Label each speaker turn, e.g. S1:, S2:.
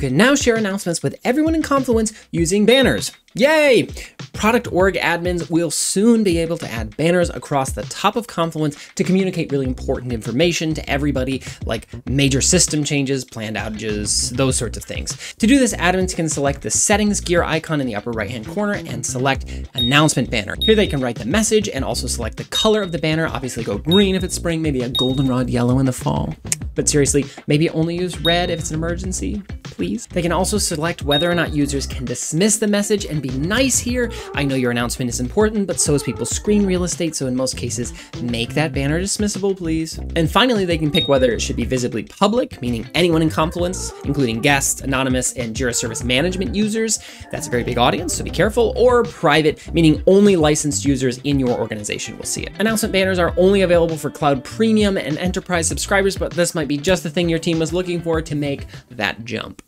S1: You can now share announcements with everyone in Confluence using banners. Yay! Product org admins will soon be able to add banners across the top of Confluence to communicate really important information to everybody, like major system changes, planned outages, those sorts of things. To do this, admins can select the settings gear icon in the upper right hand corner and select announcement banner. Here they can write the message and also select the color of the banner. Obviously go green if it's spring, maybe a goldenrod yellow in the fall. But seriously, maybe only use red if it's an emergency, please. They can also select whether or not users can dismiss the message and be nice here. I know your announcement is important, but so is people's screen real estate, so in most cases, make that banner dismissible, please. And finally, they can pick whether it should be visibly public, meaning anyone in Confluence, including guests, anonymous, and Jira Service Management users. That's a very big audience, so be careful. Or private, meaning only licensed users in your organization will see it. Announcement banners are only available for Cloud Premium and Enterprise subscribers, but this might be just the thing your team was looking for to make that jump.